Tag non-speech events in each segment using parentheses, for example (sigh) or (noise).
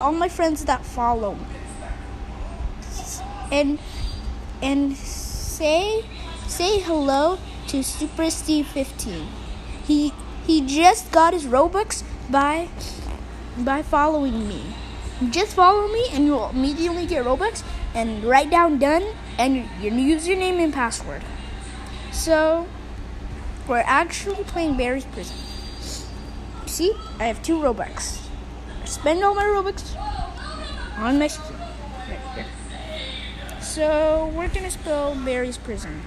all my friends that follow me. And and say say hello to Super Steve 15. He he just got his Robux by by following me. Just follow me and you'll immediately get Robux and write down done and your username and password. So we're actually playing Barry's Prison. See, I have two Robux. Spend all my Robux on my skin. Right. So we're gonna spell Barry's Prison.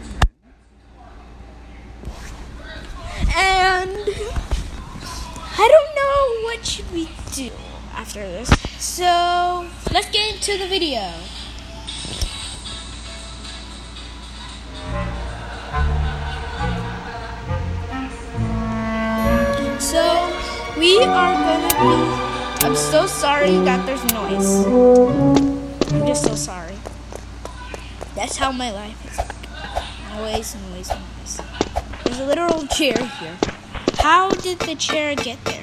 And I don't know what should we do after this. So let's get into the video. So we are gonna be. I'm so sorry that there's noise. I'm just so sorry. That's how my life is. Noise, noise, noise. There's a literal chair here. How did the chair get there?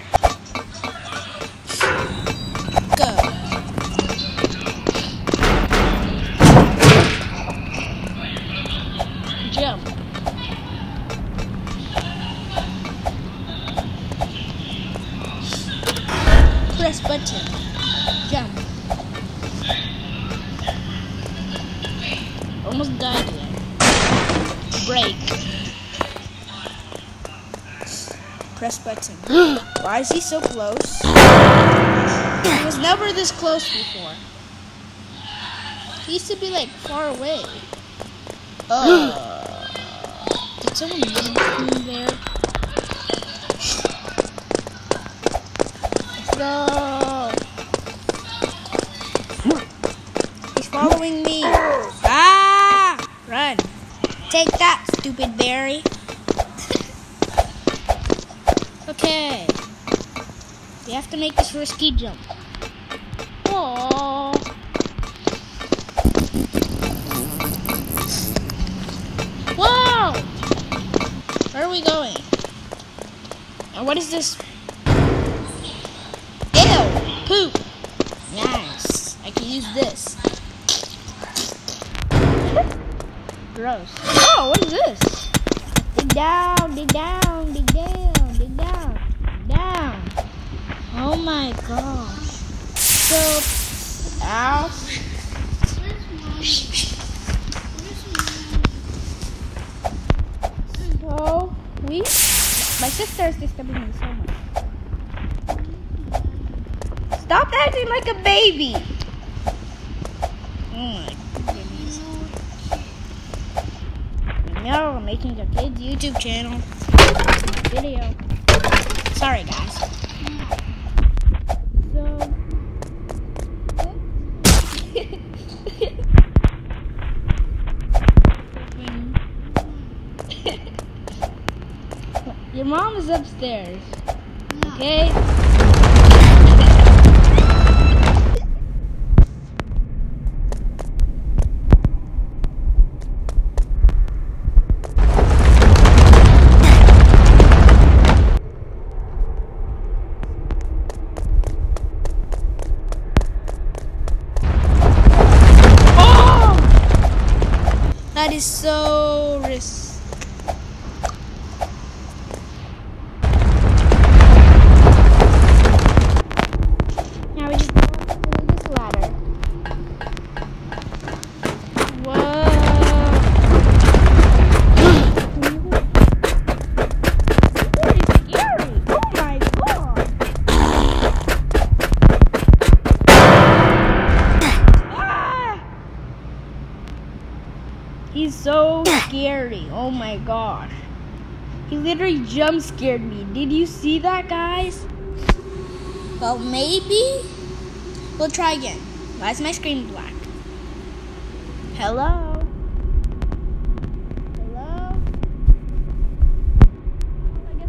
Why is he so close? He was never this close before. He used to be like far away. (gasps) Uh, did someone leave me there? Make this risky jump. Aww. Whoa! Where are we going? And what is this? Ew! Poop! Nice. I can use this. (laughs) Gross. Oh, what is this? Dig down, dig down, dig down, dig down. Oh my gosh. So, ow. So, we, my sister is disturbing me so much. Stop acting like a baby. Oh my goodness. No, I'm making a kid's YouTube channel. Video. Sorry, guys. So. Your mom is. Okay? Oh! That is so risky. Jump scared me. Did you see that, guys? Well, maybe we'll try again. Why is my screen black? Hello? I guess-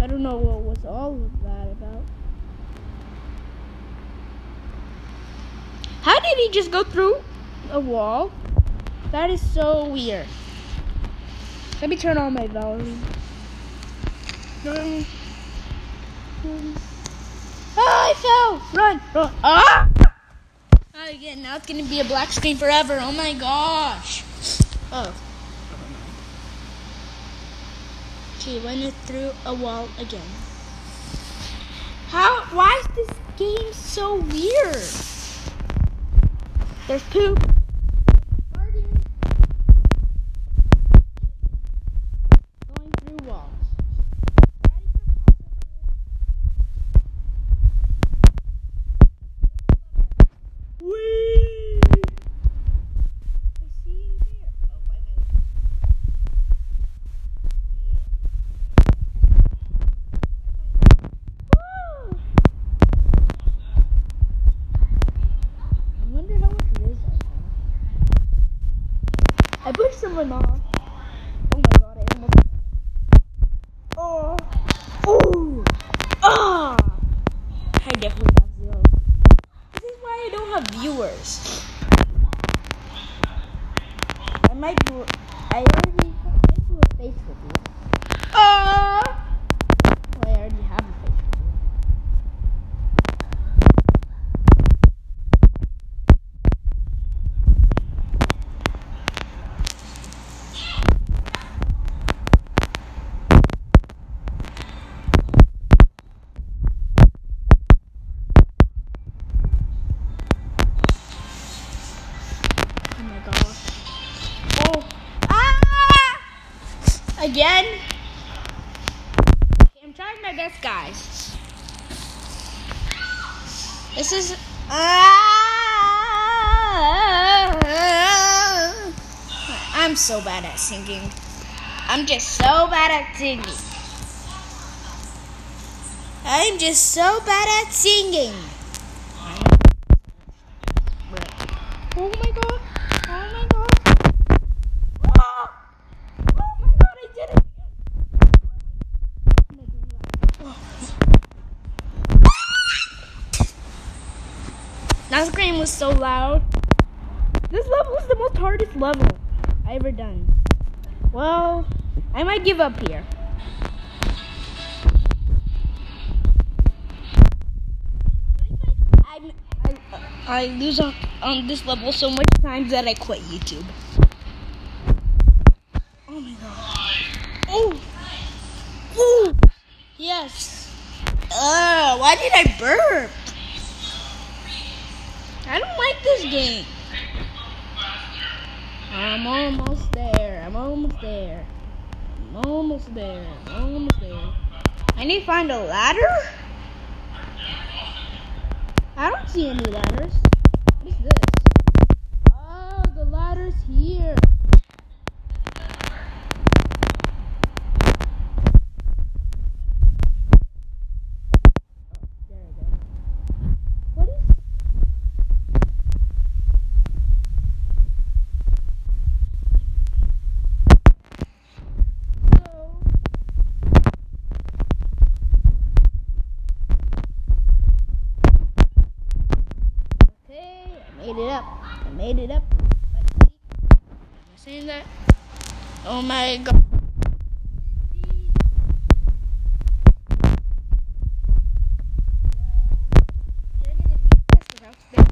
I don't know what was all of that about. How do did he just go through a wall? That is so weird. Let me turn on my volume. Ah, I fell! Run! Run! Ah! Again, now it's gonna be a black screen forever. Oh my gosh. Oh. She went through a wall again. How? Why is this game so weird? There's poop. Going through walls. Whee! I see you there. Oh, wait a minute. Woo! I wonder how much it is right now. I pushed someone off. Oh my god, I almost. Oh! Oh! Ah! I definitely have zero. This is why I don't have viewers. I might do. I already might do a face review. Ah! Well, I already have a face review. Oh my gosh. Oh. Ah! Again? Okay, I'm trying my best, guys. This is. I'm so bad at singing. I'm just so bad at singing. I'm just so bad at singing. Oh my god. Oh my god. Oh, oh my god, I did it again. That scream was so loud. This level is the most hardest level I ever done. Well, I might give up here. I, lose on, on this level so much times that I quit YouTube. Oh my god. Oh! Oh! Yes. Uh, why did I burp? I don't like this game. I'm almost there. I'm almost there. I'm almost there. I'm almost there. I need to find a ladder? I don't see any ladders. What is this? Oh, the ladder's here. Oh, there we go. What is? So. Okay, I made it up. I made it up. But see, am I saying that? Oh my god. You're gonna beat this without spitting.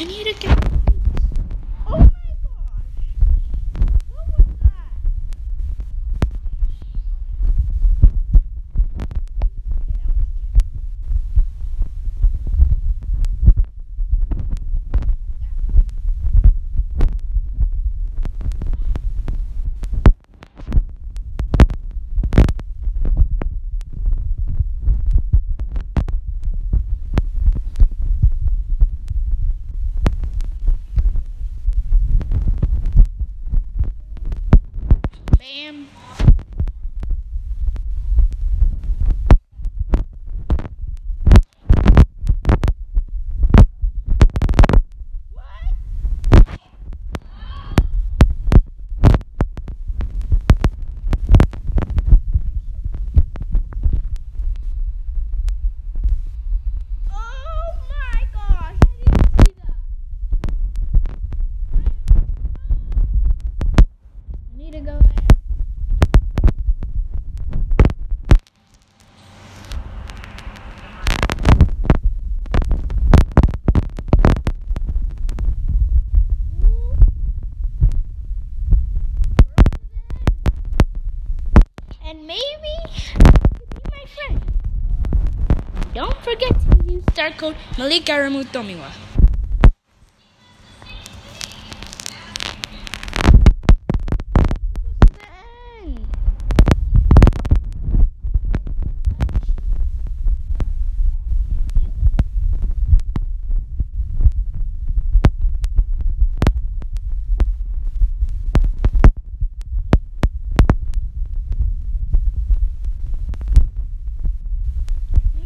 I need to get. Oh my gosh! What was that? Okay, that one's Don't forget to use star code Malikaramu Tomiwa.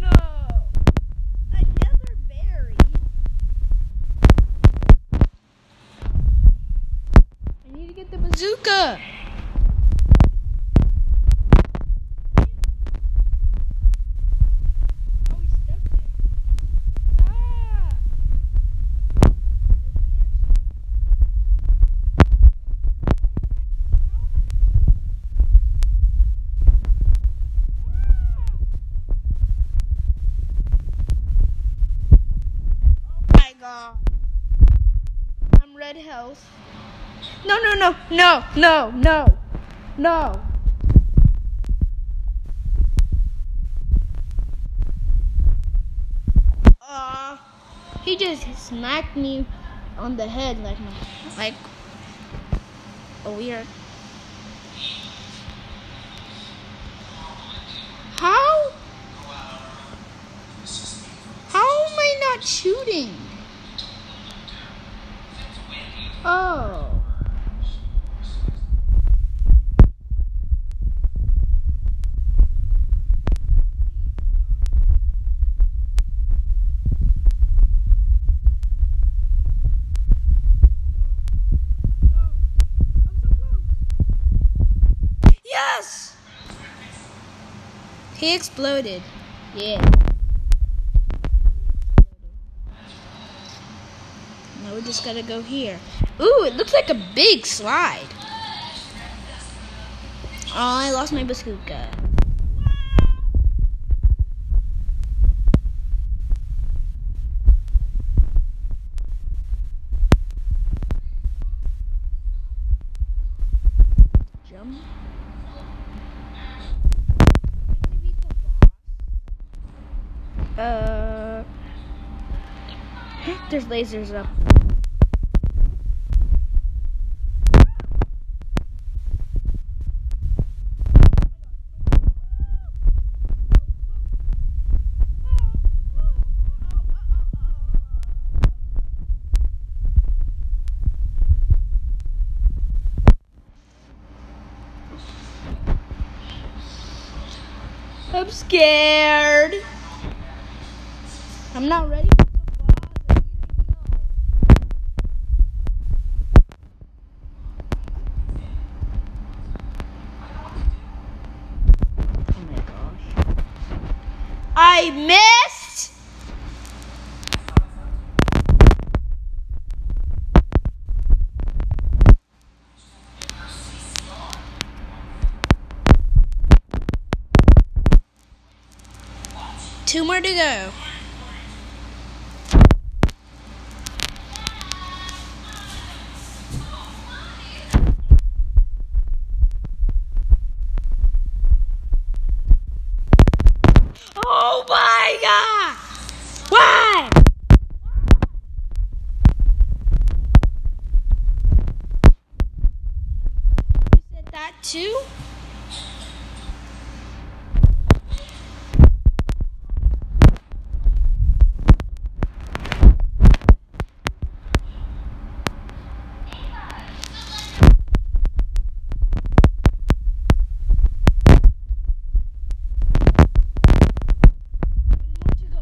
No! Another berry? I need to get the bazooka! Oh, he's stuck there. Ah! Oh my god. I'm red health. No, no, no, no, no, no, no. Uh, he just smacked me on the head like my, like a weird. How? How am I not shooting? Oh. Yes! He exploded. Yeah. Now we just gotta go here. Ooh, it looks like a big slide. Oh, I lost my bazooka. Jump. Uh, there's lasers up. I'm scared. I'm not ready. Oh my gosh. I missed. More to go. Oh my god! Why? You said that too? One more to go.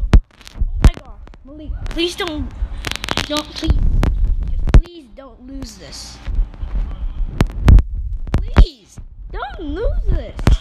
Oh my god. Malik, please don't don't please please don't lose this. Please don't lose this.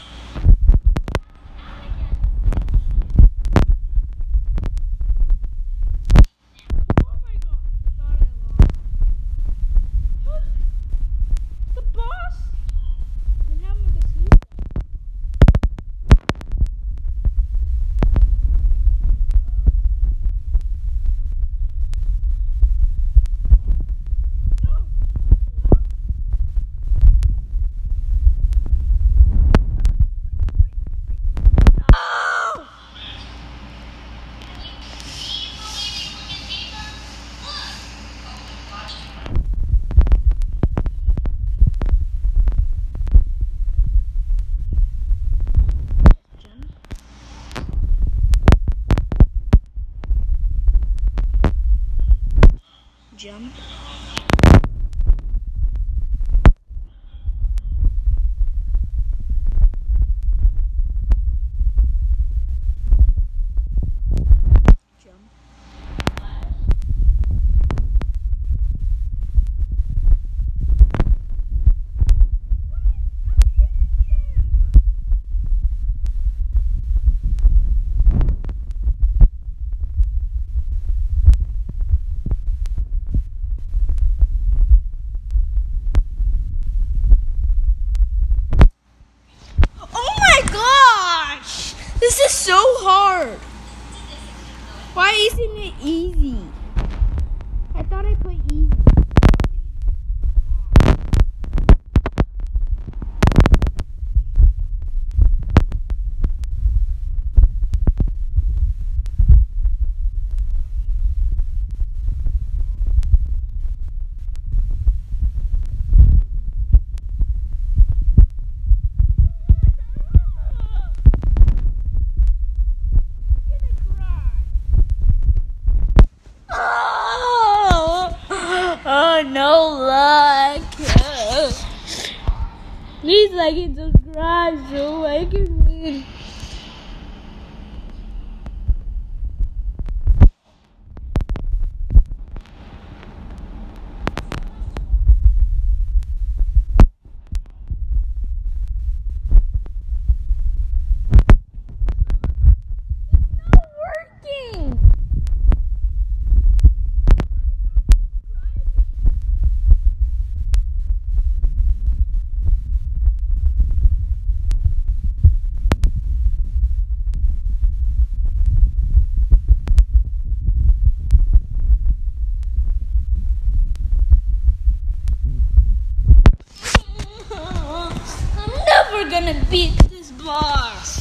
This